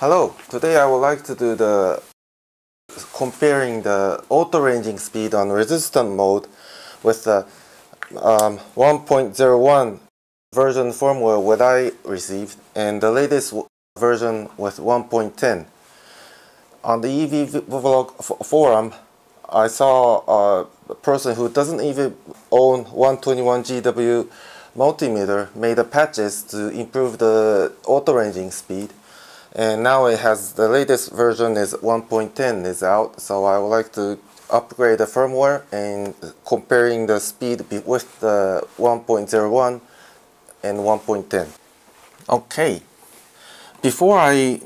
Hello, today I would like to do the comparing the auto ranging speed on resistant mode with the um, 1.01 version firmware what I received and the latest version with 1.10. On the EEVblog forum I saw a person who doesn't even own 121 GW multimeter made a patches to improve the auto ranging speed and now it has the latest version is 1.10 is out so I would like to upgrade the firmware and comparing the speed with the 1.01 and 1.10 okay. Before I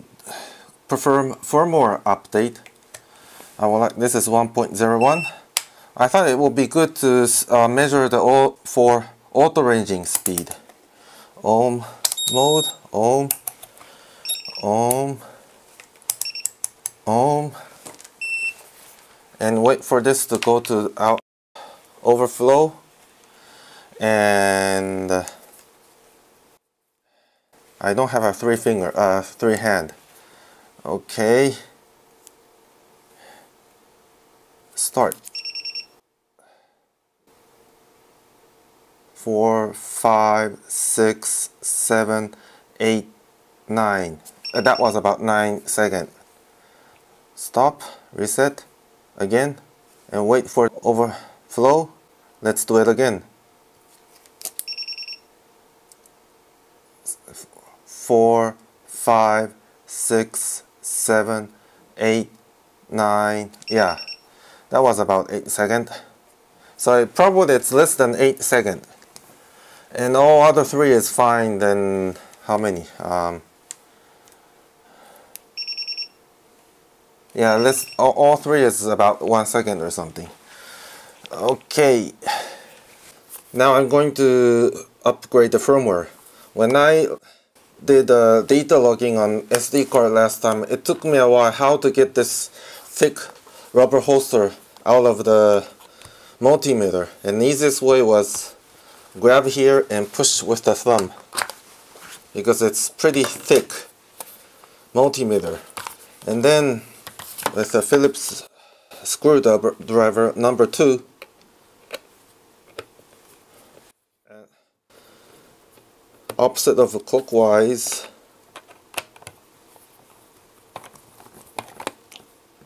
perform firmware update I will like this is 1.01 I thought it would be good to uh, measure the all for auto ranging speed. Ohm mode ohm ohm ohm and wait for this to go to out overflow. And uh, I don't have a three finger uh, three hand. Okay. Start. Four five six seven eight nine that was about 9 seconds. Stop reset again and wait for overflow. Let's do it again. Four five six seven eight nine. Yeah that was about 8 seconds. So it probably it's less than 8 seconds. And all other three is fine then how many? Um, yeah let's all, all three is about one second or something. Okay. Now I'm going to upgrade the firmware. When I did the data logging on SD card last time it took me a while how to get this thick rubber holster out of the multimeter. And the easiest way was grab here and push with the thumb because it's pretty thick multimeter. And then with a Phillips screwdriver number two. Uh, opposite of clockwise.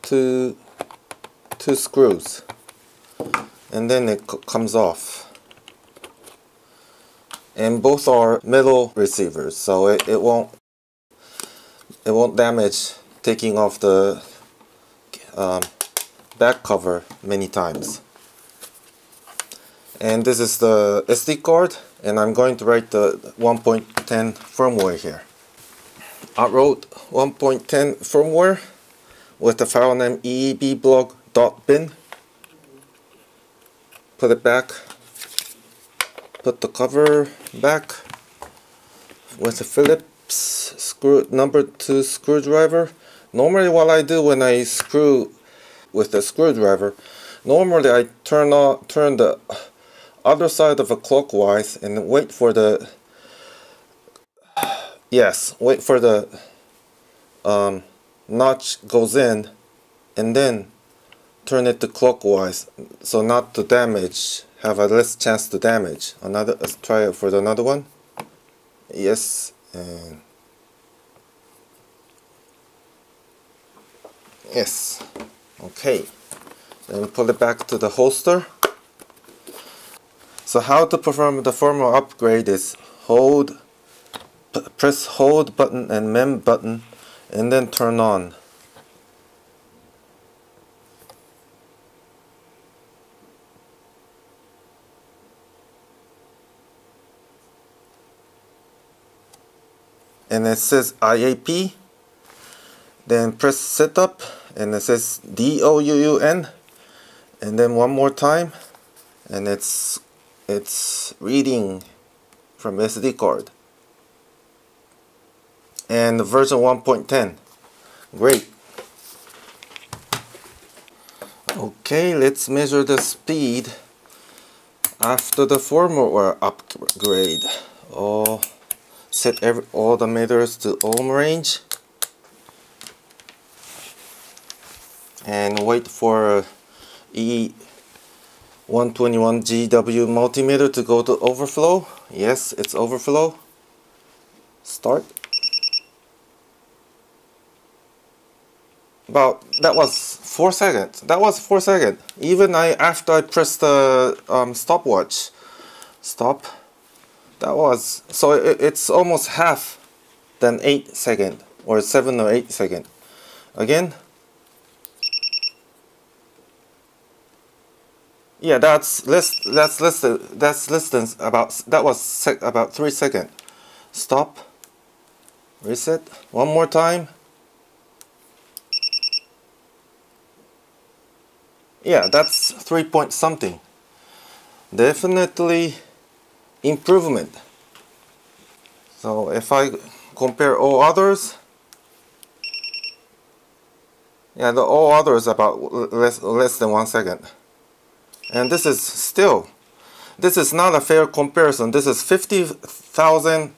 Two two screws. And then it comes off. And both are metal receivers so it, it won't it won't damage taking off the um, back cover many times. And this is the SD card and I'm going to write the 1.10 firmware here. I wrote 1.10 firmware with the file name eevblog.bin put it back. Put the cover back with the Phillips screw number 2 screwdriver Normally what I do when I screw with the screwdriver, normally I turn on, turn the other side of a clockwise and wait for the yes wait for the um, notch goes in and then turn it to clockwise. So not to damage have a less chance to damage. Another let's try it for the another one. Yes and Yes. Okay. Then put it back to the holster. So how to perform the firmware upgrade is hold, press hold button and mem button and then turn on. And it says IAP then press setup and it says D-O-U-U-N and then one more time and it's it's reading from SD card. And version 1.10 great. Okay let's measure the speed after the firmware upgrade. Oh set every all the meters to ohm range and wait for E121GW multimeter to go to overflow. Yes, it's overflow. Start. About that was four seconds. That was four seconds. Even I after I pressed the um, stopwatch, stop. That was so it, it's almost half than eight second or seven or eight second. Again. Yeah, that's less. That's less. That's less than about. That was sec, about three second. Stop. Reset. One more time. Yeah, that's three point something. Definitely improvement. So if I compare all others, yeah, the all others about less less than one second. And this is still, this is not a fair comparison. This is 50,000,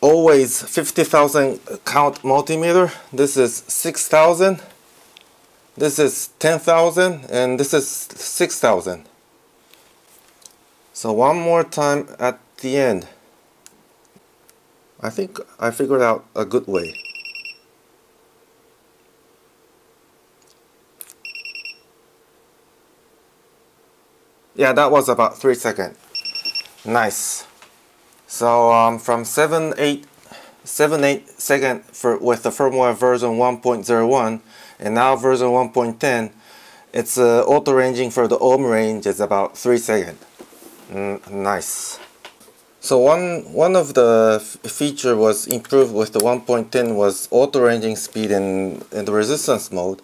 always 50,000 count multimeter. This is 6,000. This is 10,000 and this is 6,000. So one more time at the end. I think I figured out a good way. Yeah, that was about 3 seconds. Nice. So um, from 7, 8, 7, 8 second for, with the firmware version 1.01 and now version 1.10 it's uh, auto ranging for the ohm range is about 3 seconds. Mm, nice. So one one of the feature was improved with the 1.10 was auto ranging speed in, in the resistance mode.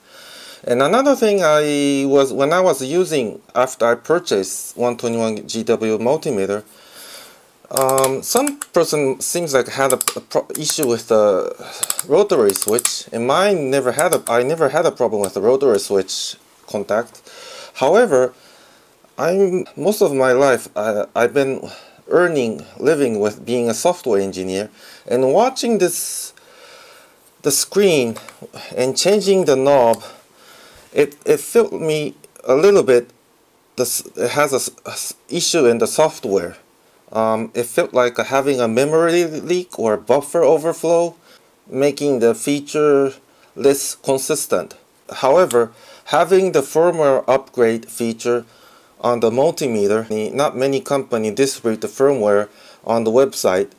And another thing I was when I was using after I purchased 121 GW multimeter, um, some person seems like had a, a issue with the rotary switch, and mine never had a. I never had a problem with the rotary switch contact. However, I'm most of my life I, I've been earning living with being a software engineer, and watching this the screen and changing the knob it, it felt me a little bit this it has a, a issue in the software. Um, it felt like having a memory leak or buffer overflow making the feature less consistent. However having the firmware upgrade feature on the multimeter not many companies distribute the firmware on the website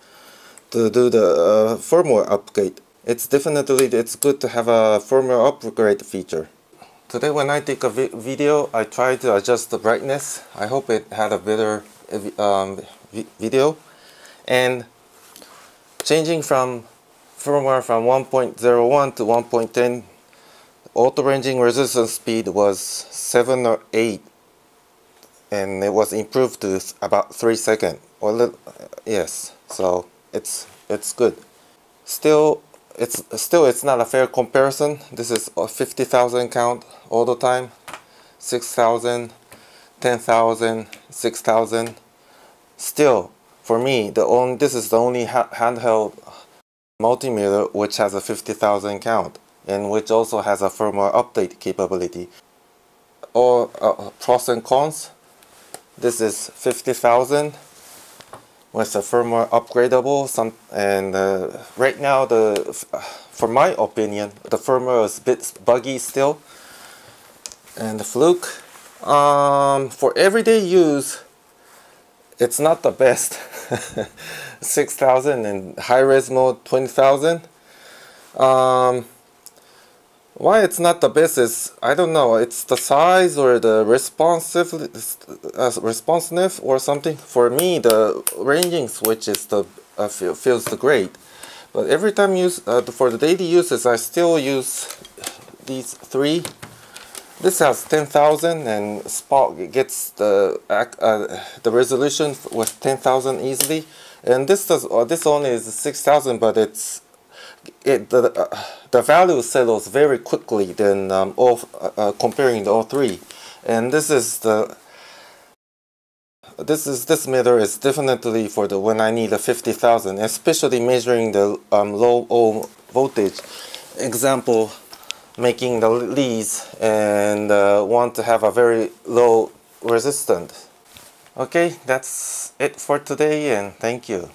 to do the uh, firmware upgrade. It's definitely it's good to have a firmware upgrade feature Today when I take a vi video, I try to adjust the brightness. I hope it had a better um, video. And changing from firmware from 1.01 to 1.10, auto ranging resistance speed was 7 or 8 and it was improved to about 3 seconds. Little, yes, so it's it's good. Still it's still it's not a fair comparison. This is a 50,000 count all the time. 6,000 10,000 6,000 still for me the only this is the only ha handheld multimeter which has a 50,000 count and which also has a firmware update capability. Or uh, pros and cons. This is 50,000 with the firmware upgradable some and uh, right now the for my opinion the firmware is a bit buggy still. And the fluke um, for everyday use it's not the best. 6000 and high res mode 20000 um, why it's not the best is I don't know. It's the size or the responsive, uh, responsiveness or something. For me, the ranging switch is the uh, feel, feels the great. But every time use uh, for the daily uses, I still use these three. This has 10,000 and Spot gets the uh, the resolution with 10,000 easily. And this does uh, this only is 6,000, but it's it the uh, the value settles very quickly than um, all uh, uh, comparing the all three, and this is the this is this meter is definitely for the when I need a 50,000 especially measuring the um, low ohm voltage example making the leads and uh, want to have a very low resistance. Okay, that's it for today and thank you.